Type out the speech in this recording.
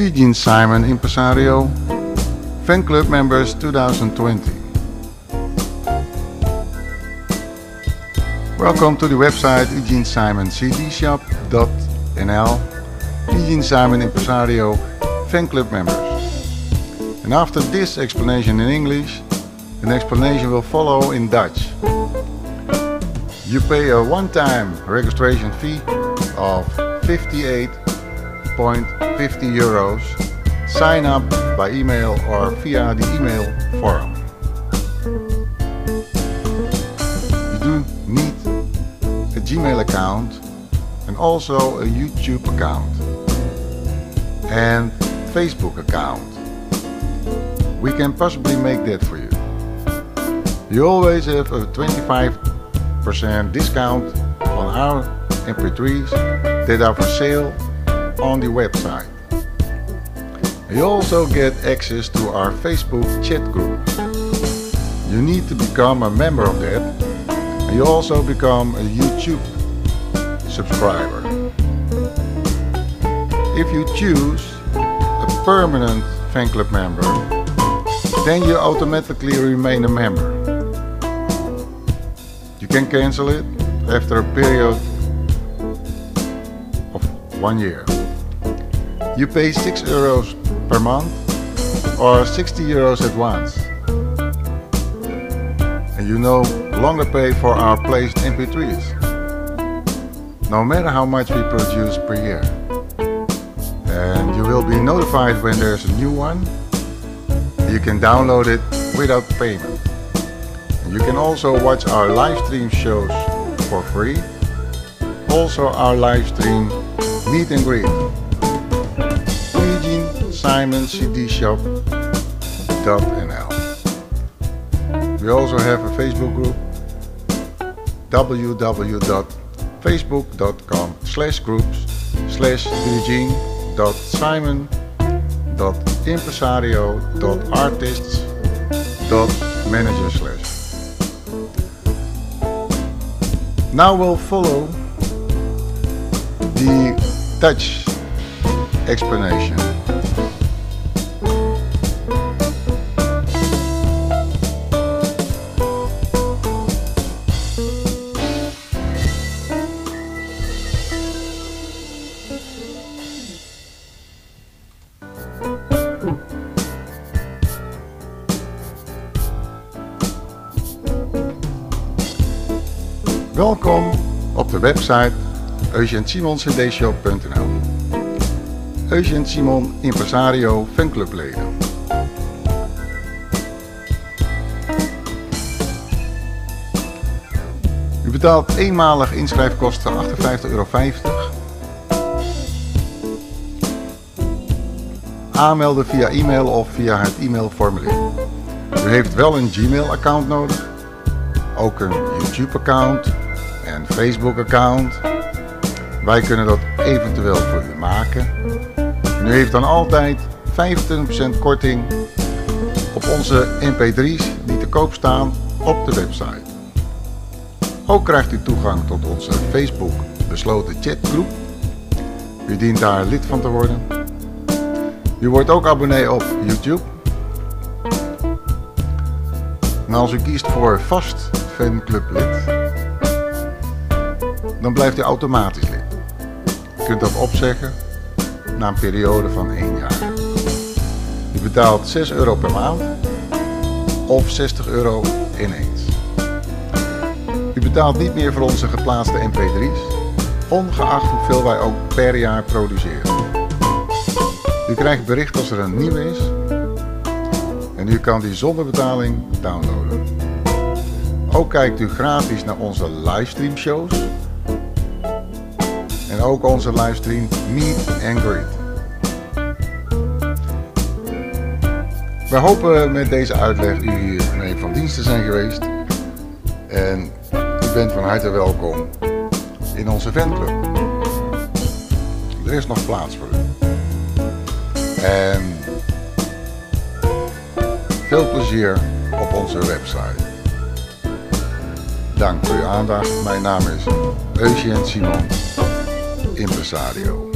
Eugene Simon Impresario Fan Club Members 2020 Welcome to the website eugeneSimonCDShop.nl Eugene Simon Impresario Fan Club Members. And after this explanation in English, an explanation will follow in Dutch. You pay a one-time registration fee of 58.50 euros. Sign up by email or via the email forum. You do need a Gmail account and also a YouTube account and Facebook account. We can possibly make that for you. You always have a 25% discount on our MP3s that are for sale on the website. You also get access to our Facebook chat group. You need to become a member of that and you also become a YouTube subscriber. If you choose a permanent fan club member, then you automatically remain a member. You can cancel it after a period of one year. You pay 6 euros per month or 60 euros at once. And you no longer pay for our placed MP3s. No matter how much we produce per year. And you will be notified when there's a new one. You can download it without payment. You can also watch our live stream shows for free. Also our live stream meet and greet. Simon CD Shop.nl We also have a Facebook group www.facebook.com slash groups slash eugene.simon.impresario.artists.manager slash Now we'll follow the Dutch explanation. Welkom op de website eugensimonCDshop.nl Eugen Simon Impresario fanclubleden. U betaalt eenmalig inschrijfkosten 58,50 euro. Aanmelden via e-mail of via het e-mailformulier. U heeft wel een Gmail account nodig, ook een YouTube account en Facebook account. Wij kunnen dat eventueel voor u maken. En u heeft dan altijd 25% korting op onze mp3's die te koop staan op de website. Ook krijgt u toegang tot onze Facebook besloten chatgroep. U dient daar lid van te worden. U wordt ook abonnee op YouTube. En als u kiest voor vast fanclub lid, dan blijft u automatisch lid. U kunt dat opzeggen na een periode van 1 jaar. U betaalt 6 euro per maand of 60 euro ineens. U betaalt niet meer voor onze geplaatste mp3's, ongeacht hoeveel wij ook per jaar produceren. U krijgt bericht als er een nieuwe is en u kan die zonder betaling downloaden. Ook kijkt u gratis naar onze livestream shows en ook onze livestream Meet and Greet. We hopen met deze uitleg u hiermee van dienst te zijn geweest en u bent van harte welkom in onze fanclub. Er is nog plaats voor u. En veel plezier op onze website. Dank voor uw aandacht. Mijn naam is Eugène Simon, empresário.